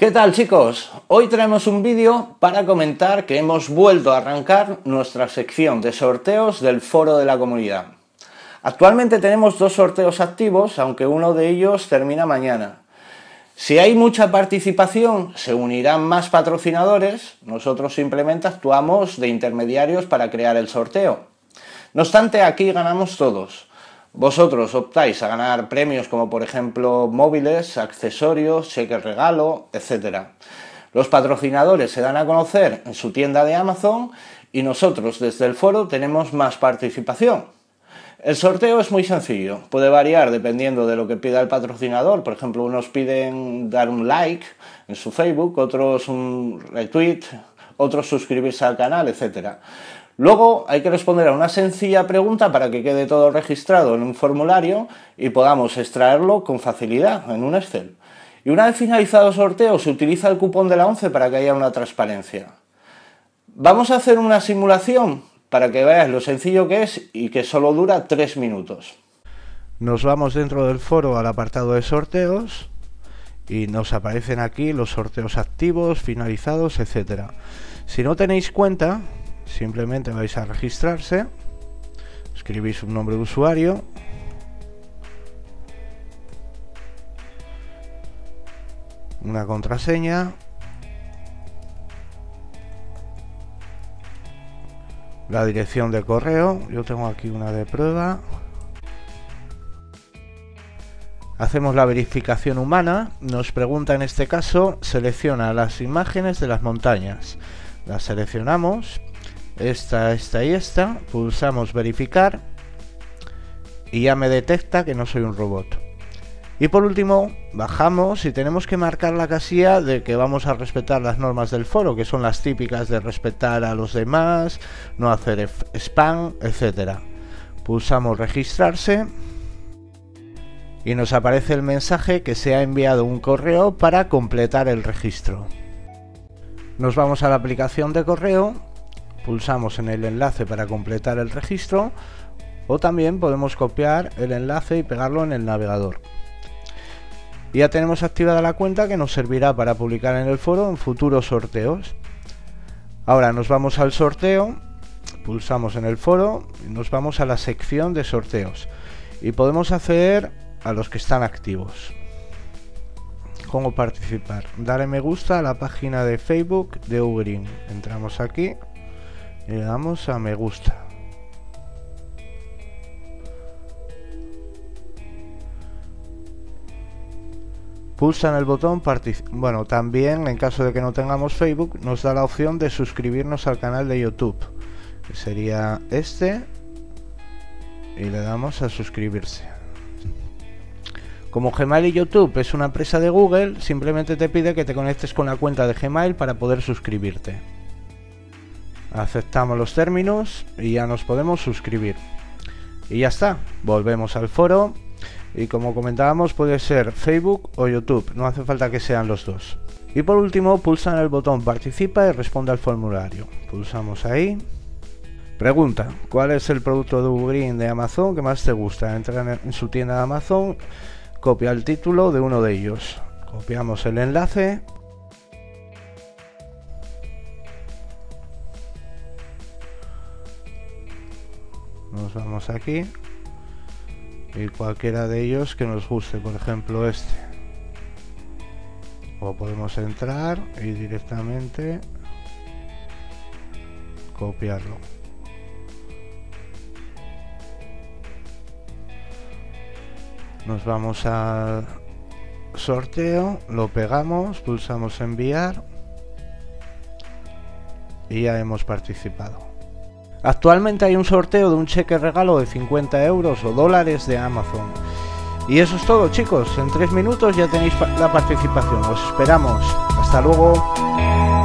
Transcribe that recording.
¿Qué tal chicos? Hoy traemos un vídeo para comentar que hemos vuelto a arrancar nuestra sección de sorteos del foro de la comunidad. Actualmente tenemos dos sorteos activos, aunque uno de ellos termina mañana. Si hay mucha participación, se unirán más patrocinadores, nosotros simplemente actuamos de intermediarios para crear el sorteo. No obstante, aquí ganamos todos. Vosotros optáis a ganar premios como por ejemplo móviles, accesorios, cheque regalo, etc. Los patrocinadores se dan a conocer en su tienda de Amazon y nosotros desde el foro tenemos más participación. El sorteo es muy sencillo, puede variar dependiendo de lo que pida el patrocinador. Por ejemplo, unos piden dar un like en su Facebook, otros un retweet, otros suscribirse al canal, etc. Luego hay que responder a una sencilla pregunta para que quede todo registrado en un formulario y podamos extraerlo con facilidad en un Excel. Y una vez finalizado el sorteo se utiliza el cupón de la 11 para que haya una transparencia. Vamos a hacer una simulación para que veas lo sencillo que es y que solo dura 3 minutos. Nos vamos dentro del foro al apartado de sorteos y nos aparecen aquí los sorteos activos, finalizados, etcétera. Si no tenéis cuenta, simplemente vais a registrarse, escribís un nombre de usuario, una contraseña, la dirección de correo, yo tengo aquí una de prueba, Hacemos la verificación humana, nos pregunta en este caso, selecciona las imágenes de las montañas. Las seleccionamos, esta, esta y esta, pulsamos verificar y ya me detecta que no soy un robot. Y por último, bajamos y tenemos que marcar la casilla de que vamos a respetar las normas del foro, que son las típicas de respetar a los demás, no hacer spam, etc. Pulsamos registrarse y nos aparece el mensaje que se ha enviado un correo para completar el registro. Nos vamos a la aplicación de correo pulsamos en el enlace para completar el registro o también podemos copiar el enlace y pegarlo en el navegador. Ya tenemos activada la cuenta que nos servirá para publicar en el foro en futuros sorteos. Ahora nos vamos al sorteo, pulsamos en el foro y nos vamos a la sección de sorteos y podemos hacer a los que están activos. ¿Cómo participar? Darle me gusta a la página de Facebook de Ugreen. Entramos aquí le damos a me gusta. Pulsan el botón Bueno, también en caso de que no tengamos Facebook, nos da la opción de suscribirnos al canal de YouTube, que sería este, y le damos a suscribirse. Como Gmail y YouTube es una empresa de Google, simplemente te pide que te conectes con la cuenta de Gmail para poder suscribirte. Aceptamos los términos y ya nos podemos suscribir. Y ya está, volvemos al foro y como comentábamos puede ser Facebook o YouTube, no hace falta que sean los dos. Y por último pulsan el botón participa y responde al formulario. Pulsamos ahí. Pregunta, ¿cuál es el producto de Ugreen de Amazon que más te gusta? Entra en su tienda de Amazon, copia el título de uno de ellos. Copiamos el enlace nos vamos aquí. Y cualquiera de ellos que nos guste por ejemplo este. O podemos entrar y directamente copiarlo. Nos vamos al sorteo lo pegamos pulsamos enviar y ya hemos participado Actualmente hay un sorteo de un cheque regalo de 50 euros o dólares de Amazon. Y eso es todo chicos, en 3 minutos ya tenéis la participación, os esperamos. Hasta luego.